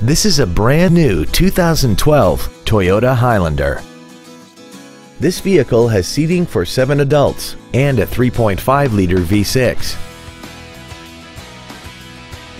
This is a brand new 2012 Toyota Highlander. This vehicle has seating for seven adults and a 3.5-liter V6.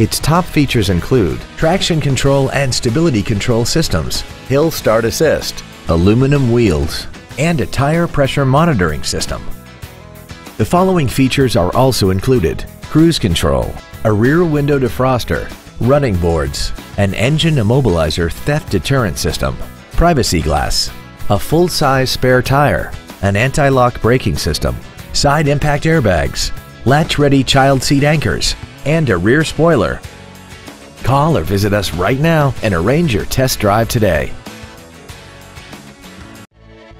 Its top features include traction control and stability control systems, hill start assist, aluminum wheels, and a tire pressure monitoring system. The following features are also included cruise control, a rear window defroster, running boards, an engine immobilizer theft deterrent system, privacy glass, a full-size spare tire, an anti-lock braking system, side impact airbags, latch-ready child seat anchors, and a rear spoiler. Call or visit us right now and arrange your test drive today.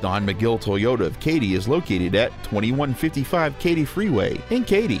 Don McGill Toyota of Katy is located at 2155 Katy Freeway in Katy.